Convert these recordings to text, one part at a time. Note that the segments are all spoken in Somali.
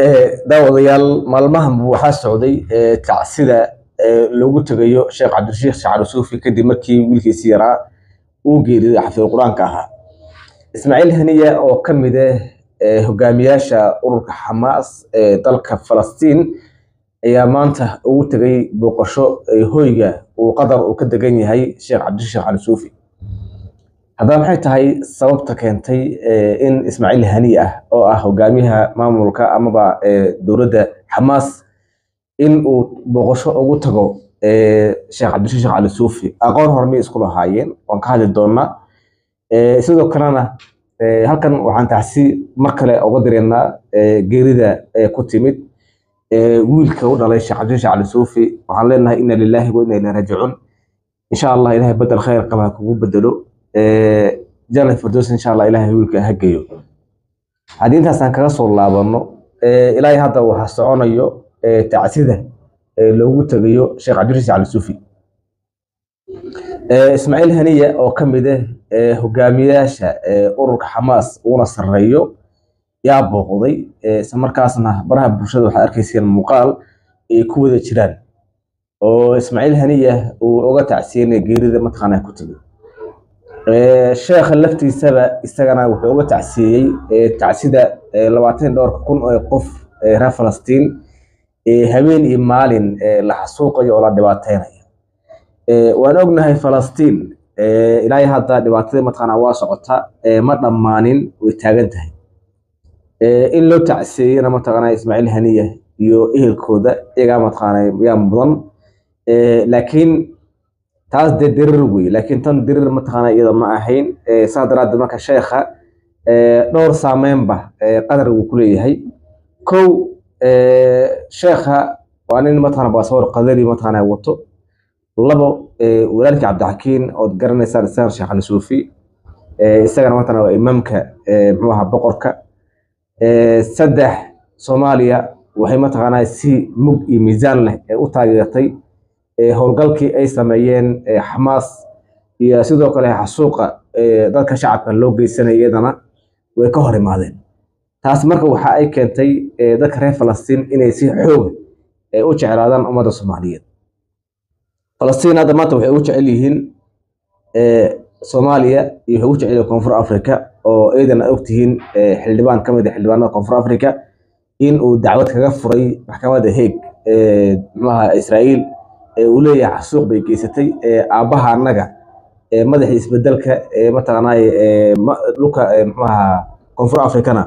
daawadayaal maalmahan waxaa socday tacsida loogu tegayo sheekh cabdirashiikh shacari suufi kadib markii wiilkiisi yaraa uu geeriday xafiid qur'aanka ahaa. Ismaaciil haniya oo ka mid ah hogaamiyaasha ururka xamaas ee dalka falastiin ayaa maanta ugu tegay booqasho hoyga uu qadar uu ka degan yahay sheekh cabdirashiikh cali suufi haddaba maxay tahay sababta keentay in ismaaciil haniye ah oo ah hogaamiyaha maamulka amaba dowladda xamaas in uu booqasho ugu tago sheekh cabdirashiikh cali suufi. Aqoon hormay isku lahaayeen waan ka hadli doonaa sidoo kalena halkan waxaan taxsi mar kale uga direynaa geerida ku timid wiilka u dhalay sheekh cabdirashiikh cali suufi. Waxaan leenahay ina lillahi wa ina ilayhi raajicuun. Insha allah ilahay bedel khayr qaba ha kugu bedelo janat firdows insha allah ilahay wiilka ha geeyo haddii intaasaan kaga soo laabano ilaahay hadda waxaa soconayo tacsida loogu tegayo sheekh cabdirashiikh cali suufi ismaaciil haniya oo ka mid ah hogaamiyaasha ururka xamaas uuna sarreeyo yaa booqday isla markaasna baraha bulshada waxaad arkayseen muuqaal ay ku wada jiraan. Oo ismaaciil haniya uu uga tacsiyenaya geerida mataqaanaa ku tegay sheekha laftiisaba isagana wuxuu uga tacsiyeyey tacsida labaatan dhowrka kun oo qof reer falastiin habeen iyo maalin la xasuuqayo oo la dhibaateynayo waan ognahay falastiin ilaahay hadda dhibaatadii mataqaanaa waa socota ma dhammaanin way taagan tahay. In loo tacsiyeeyena mataqaanaa ismaaciil haniya iyo ehelkooda iyagaa mataqaanaa yaa mudan. Laakiin taas dee dirir wey laakiin tan dirir mataqaanaa iyada ma ahayn. Saa daraaddeed marka sheekha dhowr saameynba qadar uu ku leeyahay. Kow sheekha waa nin mataqaanaa baasaboor qadari mataqaanaa wato. Labo walaalkii cabdixakiin ood garanaysaan isagana sheekh cali suufi. Isagana mataqaanaa waa imaamka muxuu ahaa boqorka. Saddex soomaaliya waxay mataqaanaa si mug iyo miisaan leh ee u taageertay howlgalkii ay sameeyeen xamaas iyo sidoo kale xasuuqa dadka shacabka loo geysanaya iyadana way ka hor imaadeen. Taas marka waxa ay keentay dadka reer falastiin inay si xooga u jeclaadaan ummadda soomaaliyeed. Falastiin hadda maanta waxay ugu jecel yihiin soomaaliya iyo waxay ugu jecel yihiin koonfur africa oo iyadana ogtihiin xildhibaan ka mid ah xildhibaanada koonfur africa in uu dacwad kaga furay maxkamadda heeg muxuaha israa'iil uu leeyahay xasuuq bay geysatay aabbaha annaga madaxii isbeddelka mataqaanay dhulka muxuaha koonfur africana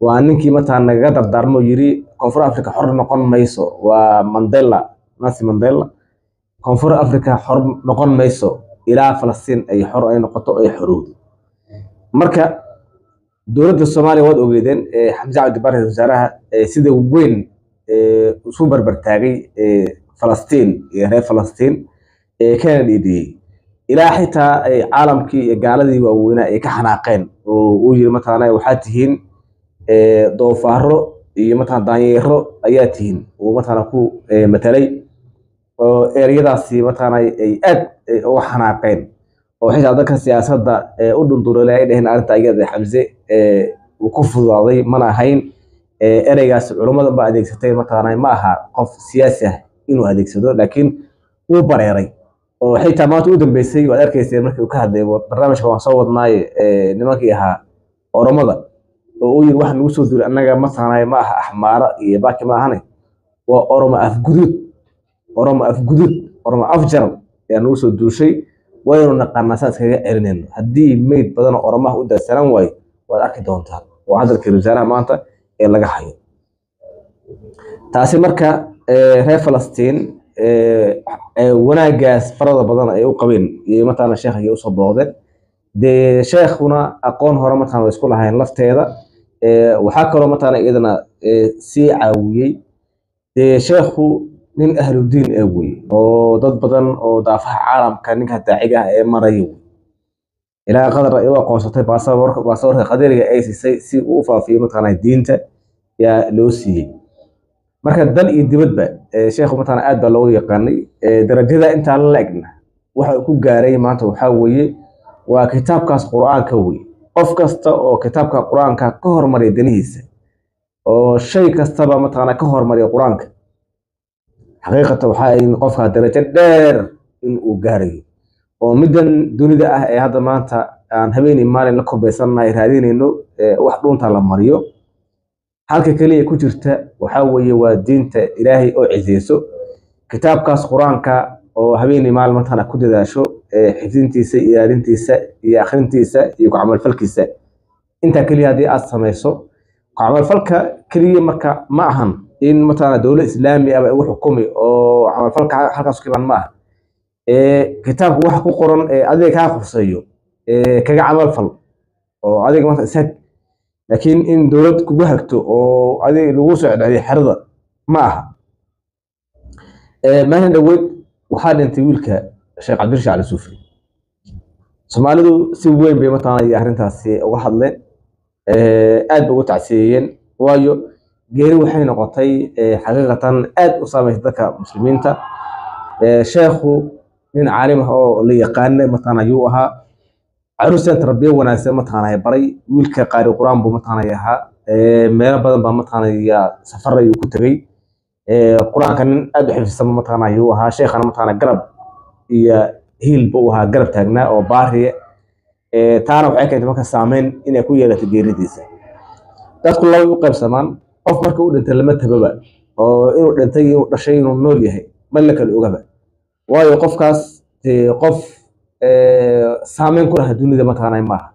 waa ninkii mataqana nagaga dardaarmo yiri koonfur africa xor noqon mayso. Waa mandela nancy mandela. Koonfur africa xor noqon mayso. Ilaa falastiin ay xor ay noqoto ay xorowdo. Marka dowladda soomaaliya waad ogeedeen xamse cabdi bare wasaaraha sida weyn isu barbartaagay falastiin iyo reer falastiin kana dhiidhiyey ilaa xitaa caalamkii iyo gaaladii waaweynaa ay ka xanaaqeen. Oo uu yiri mataqaana waxaa tihiin doofaaro iyo mataqana daanyeero ayaa tihiin. Uu mataqana ku matalay. Oo ereyadaasi mataqana ay aad uga xanaaqeen. Oo xitaa dadka siyaasadda u dhundulolay ay dheheen arrinta iyada xamse uu ku fududaaday mana ahayn ereygaasi culummada ba adeegsatay mataqana ma aha qof siyaasi ah inuu adeegsado laakiin wuu bareeray. Oo xitaa maanta u dambeysay waad arkayseen markii uu ka hadlay barnaamijka waan soo wadnaaye nimankii ahaa oromada. Oo uu yiri waxa nagu soo duulay annaga mataqaanay ma aha axmaara iyo baaki ma ahane waa oromo afguduud oromo afguduud oromo afjaran ayaa nagu soo duushay waynu naqaanaa saas kaga celinayno. Haddii meyd badan oo oromaha u daadsanaan waayo waad arki doontaa. Waa hadalkii wasaaraha maanta ee laga hayo. Taasi marka reer falastiin wanaagaas farada badan ay u qabeen iyo mataqaana sheekh ayay u soo booqdeen. Dee sheekhuna aqoon hore mataqana way isku lahayn lafteeda waxaa kaloo mataqana iyadana sii caawiyey. Dee sheekhu nin ahludiin ee wey oo dad badan oo daafaha caalamka ninka daaciga ah ee maraya wey. Ilaa qadar ay u aqoonsatay baasaboorka qadariga ay siisay si uu faafiyo mataqana diinta yaa loo siiyey marka dal iyo dibadba sheekhu mataqana aad baa loogu yaqaanay darajada intaa la egna waxa ku gaaray maanta waxaa weeye waa kitaabkaas qur'aanka wey qof kasta oo kitaabka qur'aanka ka hormaray danihiisa oo shay kastaba mataqaana ka hormariya qur'aanka. Xaqiiqata waxa ay qofka darajo dheer in uu gaarayo oo middan dunida ah ee hadda maanta aan habeenii maalin la korbaysannahay raadinayno wax dhuunta la mariyo halka keliya ku jirta waxaa weeye waa diinta ilaahay oo cizeyso kitaabkaas qur'aanka oo habeenii maalin mataqaana ku dadaasho xifdintiisa ilaalintiisa iyo akhrintiisa iyo ku camalfalkiisa intaa keliya haddii aad samayso ku camalfalka keliya marka ma ahan in mataqaana dowlad islaami ah ugu xukumi oo camalfalka halkaas ku iman ma kitaabka waxa ku qoran adiga kaa khuseeyo kaga camalfal oo adiga marka laakiin in dowlad kugu hagto oo adiga lagu soo cedceliyo xerada ma aha. Maalin dhoweyd waxaa dhintay wiilka sheekh cabdirasha cali suufri. Soomaalidu si weyn bay mataqaana arrintaasi uga hadleen aad bay ugu tacsiyeeyeen waayo geeri waxay noqotay xaqiiqatan aad u saamaysa dadka muslimiinta. Sheekhu nin caalim ah oo la yaqaana mataqaana ayuu ahaa caruusan tarbiya wanaagsan mataqaana baray wiilka qaari qur'aan buu mataqaana ahaa. Meelo badan baa mataqaana safar ayuu ku tegey. Qur'aanka nin aad u xifdisan mataqaana ayuu ahaa. Sheekhana mataqaana garab iyo hiil buu ahaa garab taagnaa oo baariye. Taana waxay keentay marka saameyn inay ku yeelato geeridiisa. Dadku laba u qaybsamaan. Qof marka u dhintay lama tababa oo inuu dhintay inuu dhashay inuu nool yahay ma la kala ogaba. Waayo qofkaas qof saameyn ku laha dunida mataqaana maaha.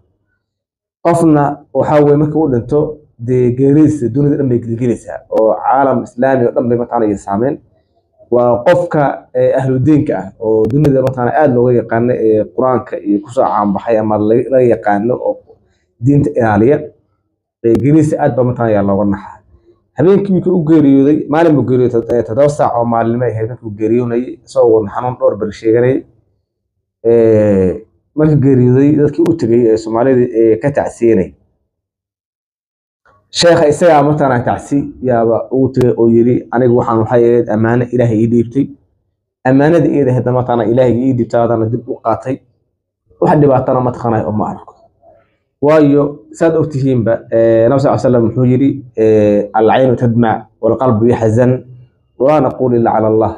Qofna waxaa weye marka u dhinto dee geeridiisa dunida dhan bay gelgelaysaa oo caalam islaami oo dhan bay mataqaana saameyn. Waa qofka ahludiinka ah oo dunida mataqaana aada looga yaqaano ee qur'aanka iyo ku soo caanbaxay ama laga yaqaano oo diinta ilaaliya. Geeridiisa aad baa mataqaana yaa looga naxa habeenkii wiilka u geeriyooday maalin buu geeriyooday toddoba saac oo maalinimo ay ahayd markuu geeriyoonayay isagoo xanuun dhowr beri sheeganayay markii geeriyooday dadkii u tegay ee soomaalida ee ka tacsiyenay sheekha isagaa mataqaana tacsi yaaba ugu tegay oo yiri aniga waxaan waxay ahayd ammaano ilaahay ii dhiibtay. Ammaanadii iyada hadda mataqaana ilaahay ii dhiibtay hadana dib u qaatay. Wax dhibaatana mataqaana uma arko. Waayo saad ogtihiinba nabi sal slam wuxuu yidhi alcaynu tadmac walqalbu yaxzan walaa naqul ila cala allah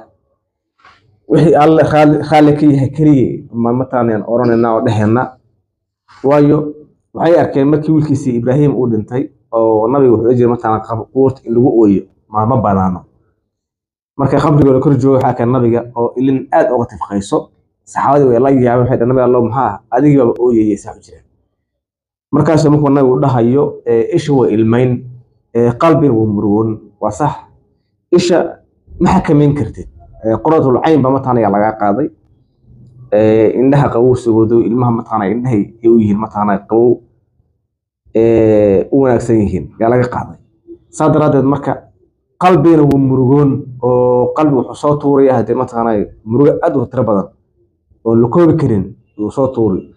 wixii alle raalli ka yahay keliye ma mataqaanaan oranayna oo dhehayna waayo waxay arkeen markii wiilkiisii ibraahim uu dhintay oo nabiga wuxuu jira mataqaana quurta in lagu ooyo ma ma banaano. Marka qabrigooda kor jooga waxaa keen nabiga oo ilin aad uga tifqayso. Saxaabadii way la yaabeen waxay dhahan nabi allo maxaa adigii ooyayay saa u jireen markaasuu markuu nabigu dhahayo isha waa ilmayn qalbina waa murugoon. Waa sax. Isha ma xakamayn kartid quratul cayn ba mataqaana yaa lagaa qaaday. Indhaha qabow sugoodo ilmaha mataqaana indhahay ay u yihiin mataqaana qabow u wanaagsan yihiin yaa laga qaaday. Saa daraaddeed marka qalbigana waa murugoon oo qalbi wuxuu soo tuuraya haddee mataqaana murugo aad u tiro badan oo la koobi karin uu soo tuuri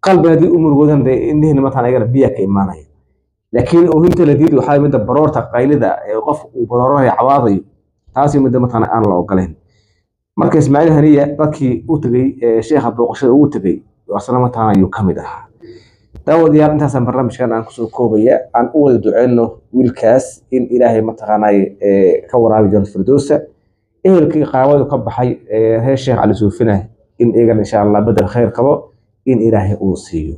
qalbi haddii u murugoodan dee indhihiina mataqaana ayagana biyaa ka imaanaya. Laakiin oohinta la diidi waxaa midda baroorta qaylida ee qof uu baroorayo cawaadayo taasi midda mataqaana aan la ogolayn marka ismaaciil haniya dadkii u tegey sheekha booqashada ugu tegey asna ayuu ka mid ahaa. Daawadayaal intaasaan barnaamijkan aan ku soo koobaya aan u wada duceyno wiilkaas in ilaahay mataqaanay ka waraabi jiro firdowsa. Ehelkii qaawadu ka baxay reer sheekh cali suufina in iyagana insha allah bedel khayr qabo in ilaahay uu siiyo